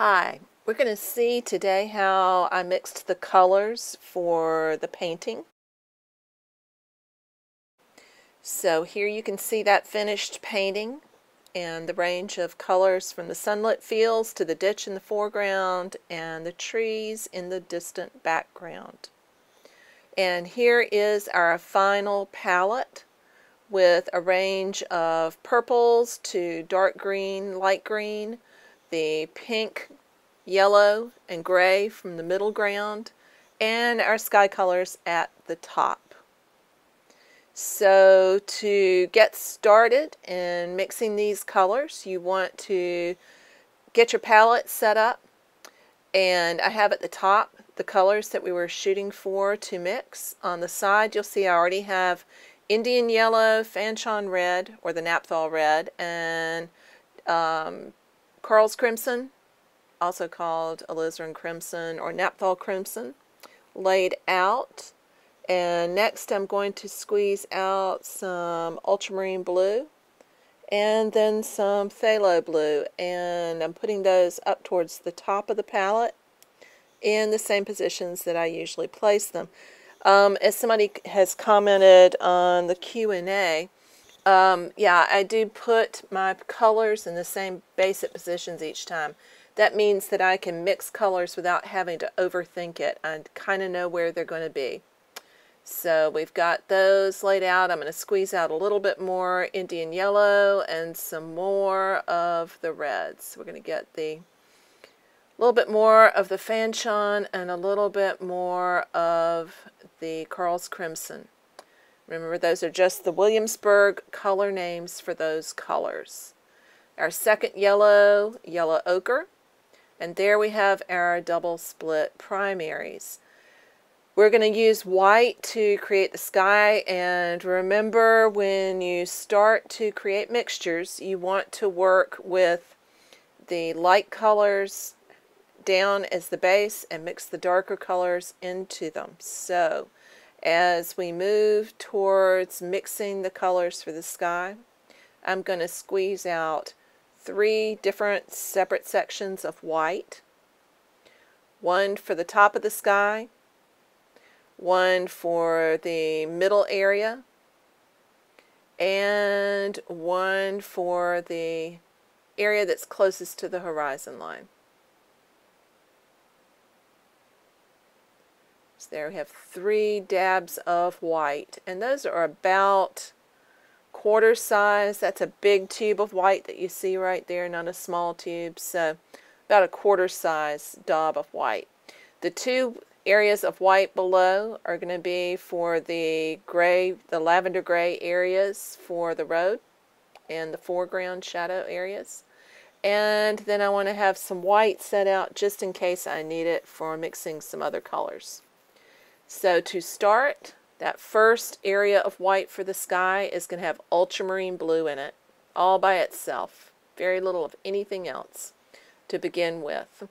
Hi, we're going to see today how I mixed the colors for the painting. So here you can see that finished painting and the range of colors from the sunlit fields to the ditch in the foreground and the trees in the distant background. And here is our final palette with a range of purples to dark green, light green, the pink, yellow, and gray from the middle ground, and our sky colors at the top. So to get started in mixing these colors, you want to get your palette set up. And I have at the top the colors that we were shooting for to mix. On the side, you'll see I already have Indian Yellow, Fanchon Red, or the Naphthol Red, and um, Carl's Crimson, also called alizarin crimson or naphthol crimson, laid out. And next I'm going to squeeze out some ultramarine blue and then some phthalo blue. And I'm putting those up towards the top of the palette in the same positions that I usually place them. Um, as somebody has commented on the Q&A, um, yeah, I do put my colors in the same basic positions each time. That means that I can mix colors without having to overthink it. I kind of know where they're going to be. So we've got those laid out. I'm going to squeeze out a little bit more Indian yellow and some more of the reds. We're going to get the a little bit more of the Fanchon and a little bit more of the Carl's Crimson. Remember, those are just the Williamsburg color names for those colors. Our second yellow, yellow ochre. And there we have our double split primaries. We're going to use white to create the sky and remember when you start to create mixtures you want to work with the light colors down as the base and mix the darker colors into them. So as we move towards mixing the colors for the sky, I'm going to squeeze out three different separate sections of white. One for the top of the sky, one for the middle area, and one for the area that's closest to the horizon line. So there we have three dabs of white. And those are about quarter size. That's a big tube of white that you see right there, not a small tube. So about a quarter size daub of white. The two areas of white below are going to be for the gray, the lavender gray areas for the road and the foreground shadow areas. And then I want to have some white set out just in case I need it for mixing some other colors. So to start, that first area of white for the sky is going to have ultramarine blue in it, all by itself. Very little of anything else to begin with.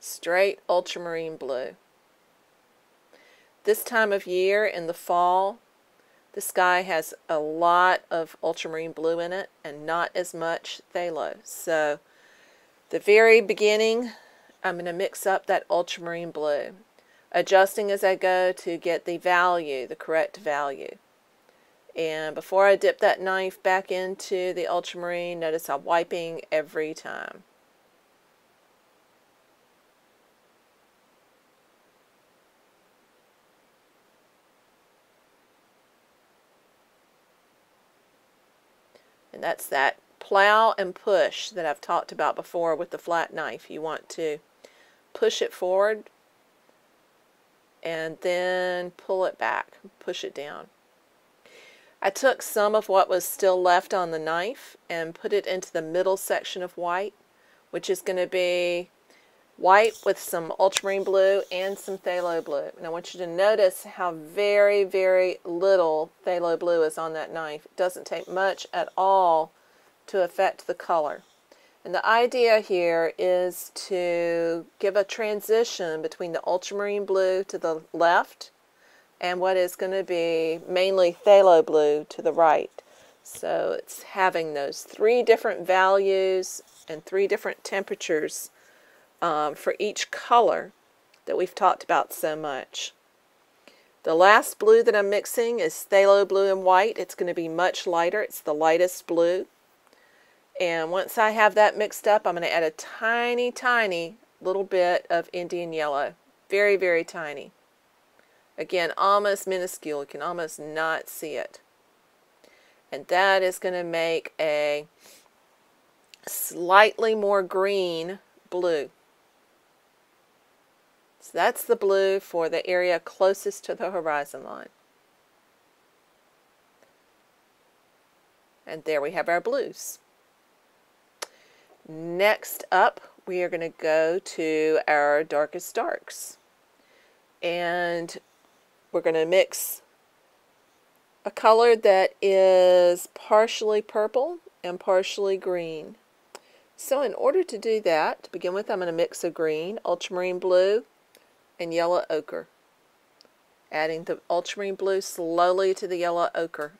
Straight ultramarine blue. This time of year in the fall, the sky has a lot of ultramarine blue in it and not as much phthalo. So the very beginning I'm going to mix up that ultramarine blue, adjusting as I go to get the value, the correct value. And before I dip that knife back into the ultramarine, notice I'm wiping every time. And that's that plow and push that I've talked about before with the flat knife. You want to push it forward and then pull it back, push it down. I took some of what was still left on the knife and put it into the middle section of white, which is going to be white with some ultramarine blue and some phthalo blue. And I want you to notice how very, very little phthalo blue is on that knife. It doesn't take much at all to affect the color. And the idea here is to give a transition between the ultramarine blue to the left and what is going to be mainly phthalo blue to the right. So it's having those three different values and three different temperatures um, for each color that we've talked about so much. The last blue that I'm mixing is phthalo blue and white. It's going to be much lighter. It's the lightest blue. And once I have that mixed up, I'm going to add a tiny, tiny little bit of Indian yellow. Very, very tiny. Again, almost minuscule. You can almost not see it. And that is going to make a slightly more green blue. So that's the blue for the area closest to the horizon line. And there we have our blues. Next up, we are going to go to our darkest darks. And we're going to mix a color that is partially purple and partially green. So in order to do that, to begin with, I'm going to mix a green, ultramarine blue, and yellow ochre. Adding the ultramarine blue slowly to the yellow ochre.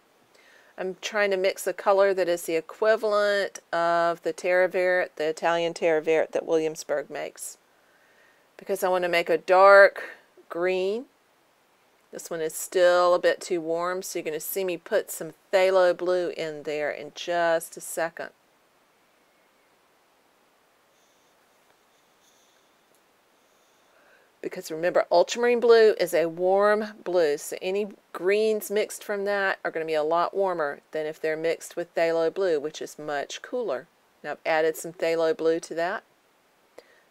I'm trying to mix a color that is the equivalent of the Terre Verte, the Italian Terre Verte that Williamsburg makes. Because I want to make a dark green. This one is still a bit too warm, so you're going to see me put some phthalo blue in there in just a second. Because remember ultramarine blue is a warm blue. So any greens mixed from that are going to be a lot warmer than if they're mixed with phthalo blue which is much cooler. Now I've added some phthalo blue to that.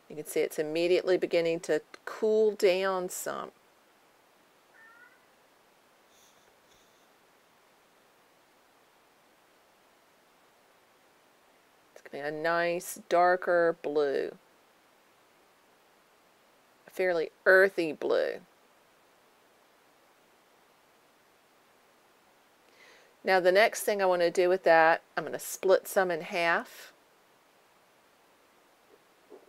You can see it's immediately beginning to cool down some. It's going to be a nice darker blue fairly earthy blue. Now the next thing I want to do with that, I'm going to split some in half.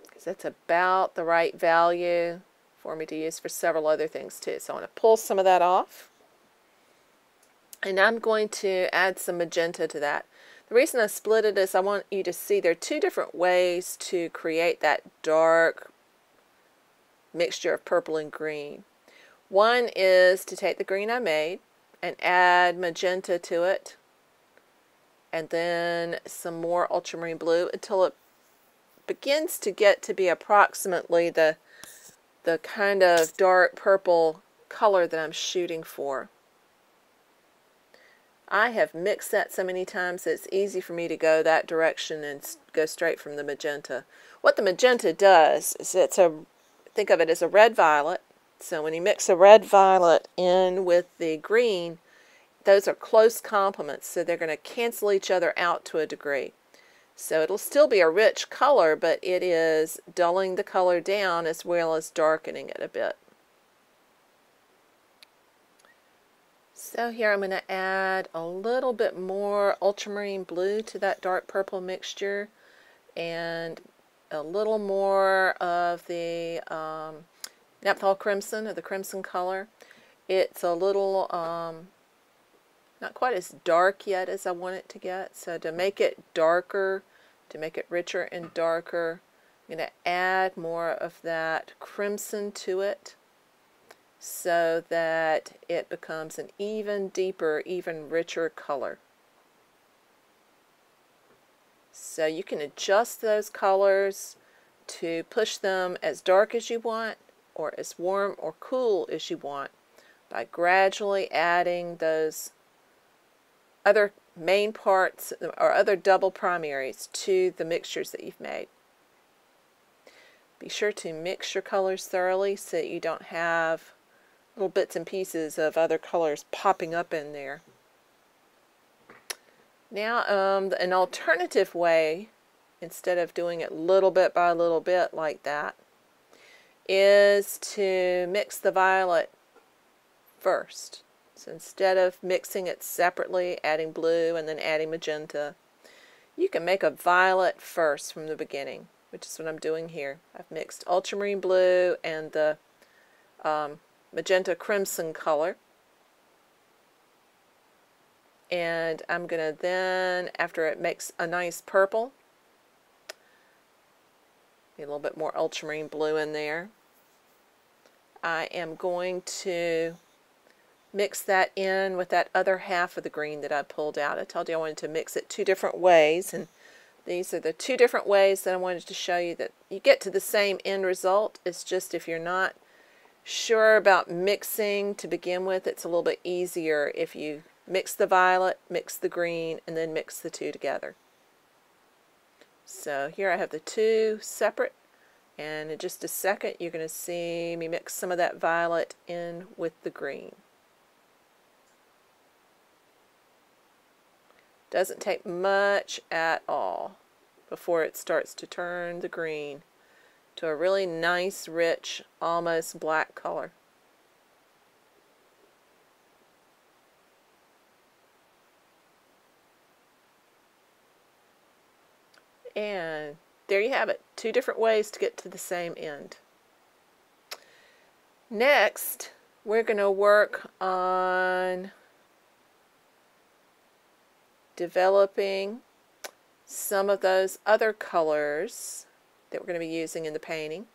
Because that's about the right value for me to use for several other things too. So I want to pull some of that off. And I'm going to add some magenta to that. The reason I split it is I want you to see there are two different ways to create that dark mixture of purple and green. One is to take the green I made and add magenta to it and then some more ultramarine blue until it begins to get to be approximately the the kind of dark purple color that I'm shooting for. I have mixed that so many times it's easy for me to go that direction and go straight from the magenta. What the magenta does is it's a think of it as a red violet. So when you mix a red violet in with the green, those are close complements, so they're going to cancel each other out to a degree. So it'll still be a rich color, but it is dulling the color down as well as darkening it a bit. So here I'm going to add a little bit more ultramarine blue to that dark purple mixture and a little more of the um, Naphthol Crimson, or the crimson color. It's a little, um, not quite as dark yet as I want it to get. So to make it darker, to make it richer and darker, I'm going to add more of that crimson to it so that it becomes an even deeper, even richer color. So you can adjust those colors to push them as dark as you want or as warm or cool as you want by gradually adding those other main parts or other double primaries to the mixtures that you've made. Be sure to mix your colors thoroughly so that you don't have little bits and pieces of other colors popping up in there. Now, um, an alternative way, instead of doing it little bit by little bit like that, is to mix the violet first. So instead of mixing it separately, adding blue and then adding magenta, you can make a violet first from the beginning, which is what I'm doing here. I've mixed ultramarine blue and the um, magenta crimson color And I'm going to then, after it makes a nice purple, a little bit more ultramarine blue in there. I am going to mix that in with that other half of the green that I pulled out. I told you I wanted to mix it two different ways and these are the two different ways that I wanted to show you that you get to the same end result. It's just if you're not sure about mixing to begin with, it's a little bit easier if you mix the violet, mix the green, and then mix the two together. So here I have the two separate and in just a second you're going to see me mix some of that violet in with the green. Doesn't take much at all before it starts to turn the green to a really nice, rich, almost black color. And there you have it. Two different ways to get to the same end. Next, we're going to work on developing some of those other colors that we're going to be using in the painting.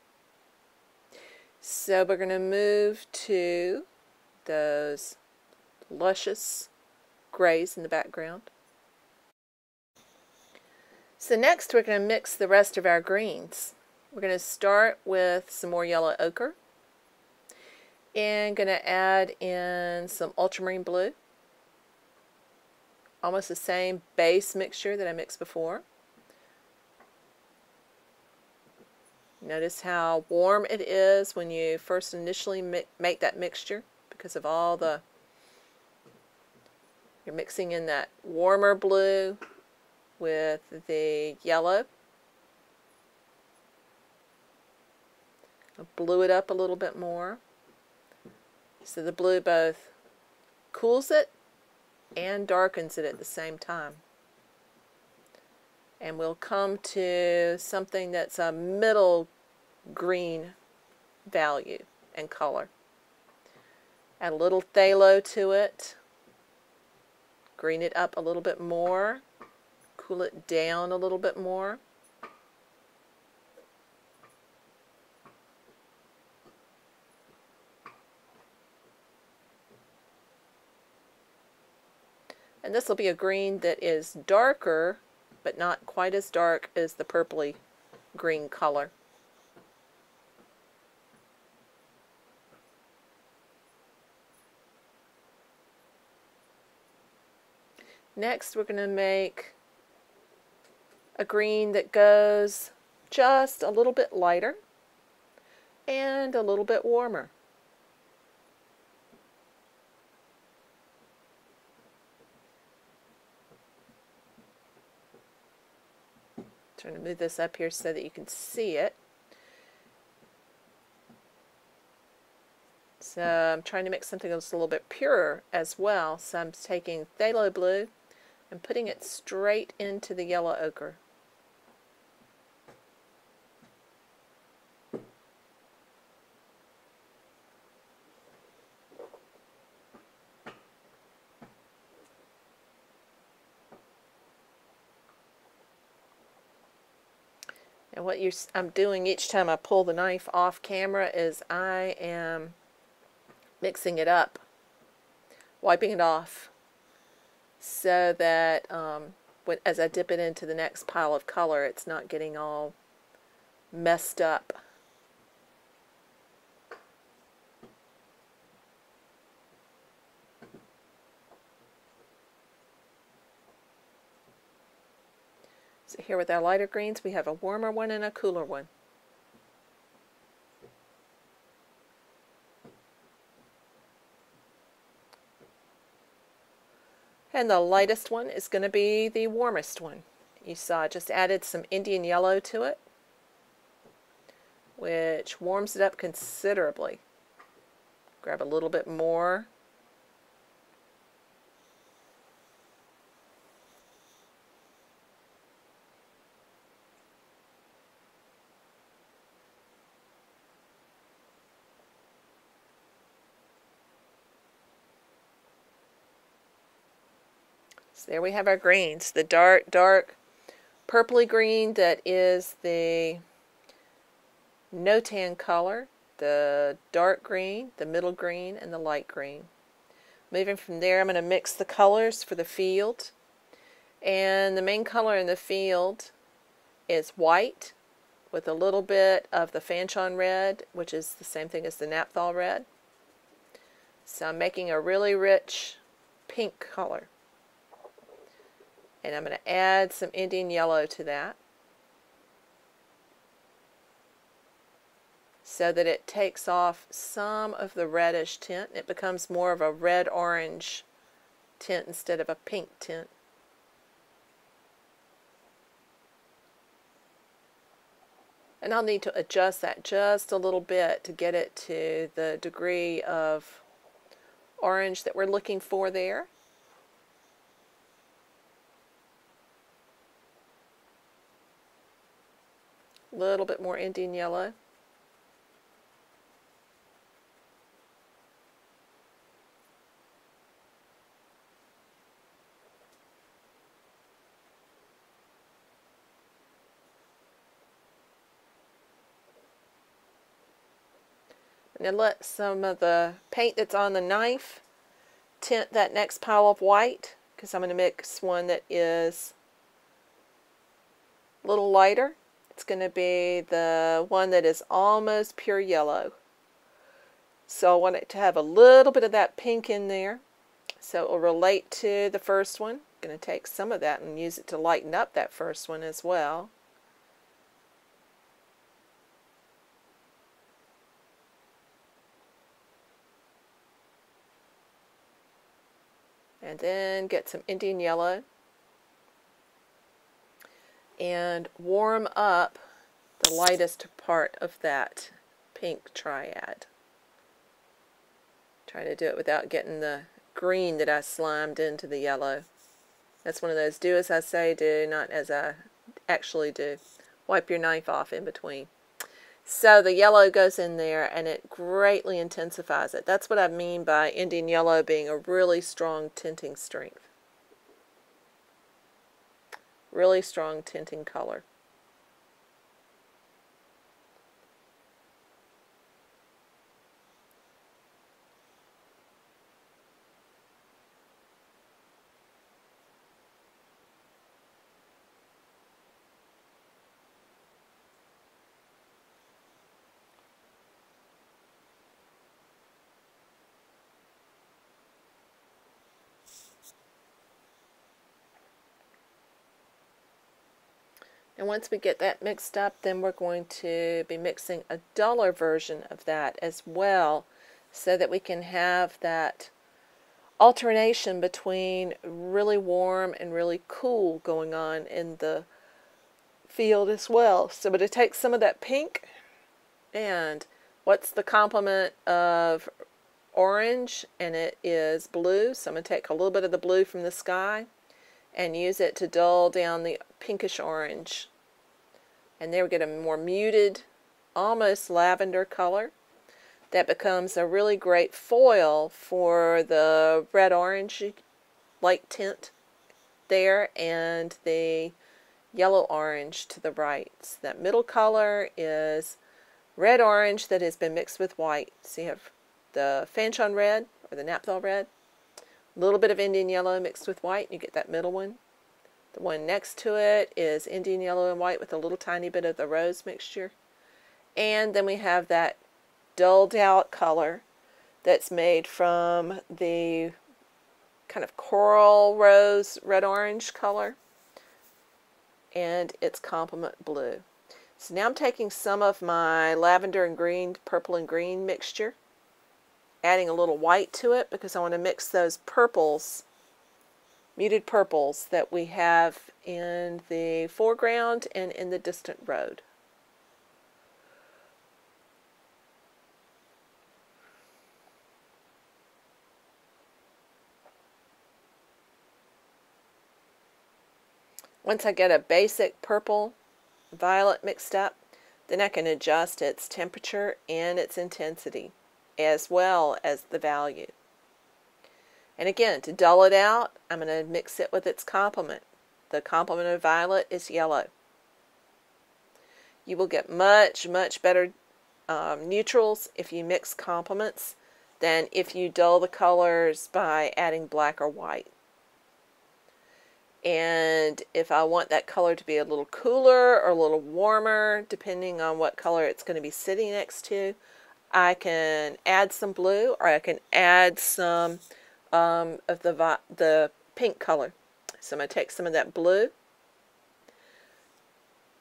So we're going to move to those luscious grays in the background. So next we're going to mix the rest of our greens. We're going to start with some more yellow ochre and going to add in some ultramarine blue almost the same base mixture that I mixed before. Notice how warm it is when you first initially make that mixture because of all the, you're mixing in that warmer blue with the yellow. I blew it up a little bit more. So the blue both cools it and darkens it at the same time. And we'll come to something that's a middle green value and color. Add a little phthalo to it. Green it up a little bit more. Cool it down a little bit more. And this will be a green that is darker, but not quite as dark as the purpley green color. Next we're going to make a green that goes just a little bit lighter and a little bit warmer. trying to move this up here so that you can see it. So I'm trying to make something that's a little bit purer as well. So I'm taking phthalo blue and putting it straight into the yellow ochre. What I'm doing each time I pull the knife off camera is I am mixing it up, wiping it off, so that um, when, as I dip it into the next pile of color, it's not getting all messed up. So here with our lighter greens, we have a warmer one and a cooler one. And the lightest one is going to be the warmest one. You saw I just added some Indian yellow to it, which warms it up considerably. Grab a little bit more So there we have our greens. The dark, dark purpley green that is the notan color, the dark green, the middle green, and the light green. Moving from there, I'm going to mix the colors for the field. And the main color in the field is white with a little bit of the Fanchon red, which is the same thing as the Naphthol red. So I'm making a really rich pink color. And I'm going to add some Indian yellow to that. so that it takes off some of the reddish tint. It becomes more of a red-orange tint instead of a pink tint. And I'll need to adjust that just a little bit to get it to the degree of orange that we're looking for there. A little bit more Indian yellow. And let some of the paint that's on the knife tint that next pile of white because I'm going to mix one that is a little lighter. It's going to be the one that is almost pure yellow. So I want it to have a little bit of that pink in there. So it will relate to the first one. I'm going to take some of that and use it to lighten up that first one as well. and then get some Indian yellow and warm up the lightest part of that pink triad. Try to do it without getting the green that I slimed into the yellow. That's one of those do as I say do, not as I actually do. Wipe your knife off in between. So the yellow goes in there and it greatly intensifies it. That's what I mean by Indian yellow being a really strong tinting strength. Really strong tinting color. And once we get that mixed up, then we're going to be mixing a duller version of that as well so that we can have that alternation between really warm and really cool going on in the field as well. So I'm going to take some of that pink and what's the complement of orange and it is blue. So I'm going to take a little bit of the blue from the sky and use it to dull down the pinkish orange. And there we get a more muted, almost lavender color. That becomes a really great foil for the red-orange light tint there and the yellow-orange to the right. So that middle color is red-orange that has been mixed with white. So you have the Fanchon red or the Naphthol red a little bit of Indian yellow mixed with white, and you get that middle one. The one next to it is Indian yellow and white with a little tiny bit of the rose mixture. And then we have that dulled out color that's made from the kind of coral rose red orange color and its complement blue. So now I'm taking some of my lavender and green, purple and green mixture adding a little white to it because I want to mix those purples, muted purples that we have in the foreground and in the distant road. Once I get a basic purple violet mixed up, then I can adjust its temperature and its intensity as well as the value. And again, to dull it out, I'm going to mix it with its complement. The complement of violet is yellow. You will get much, much better um, neutrals if you mix complements than if you dull the colors by adding black or white. And if I want that color to be a little cooler or a little warmer, depending on what color it's going to be sitting next to, I can add some blue or I can add some um, of the, the pink color. So I'm going to take some of that blue,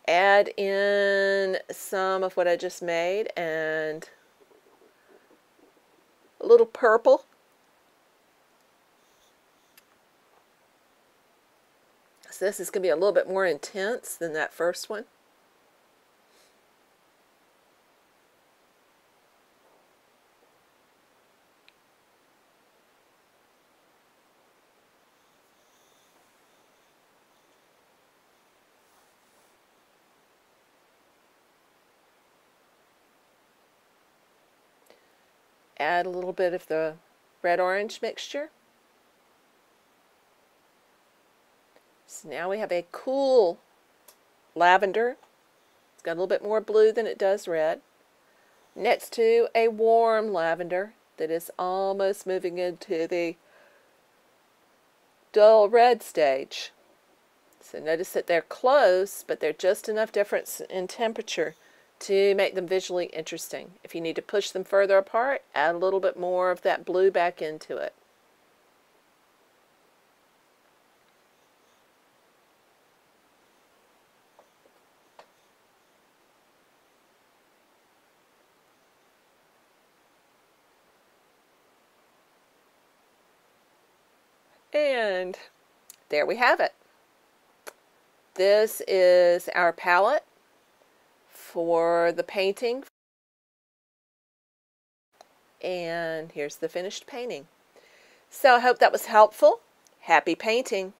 add in some of what I just made, and a little purple. So this is going to be a little bit more intense than that first one. Add a little bit of the red-orange mixture. So now we have a cool lavender. It's got a little bit more blue than it does red. Next to a warm lavender that is almost moving into the dull red stage. So notice that they're close, but they're just enough difference in temperature to make them visually interesting. If you need to push them further apart, add a little bit more of that blue back into it. And there we have it. This is our palette for the painting. And here's the finished painting. So I hope that was helpful. Happy painting!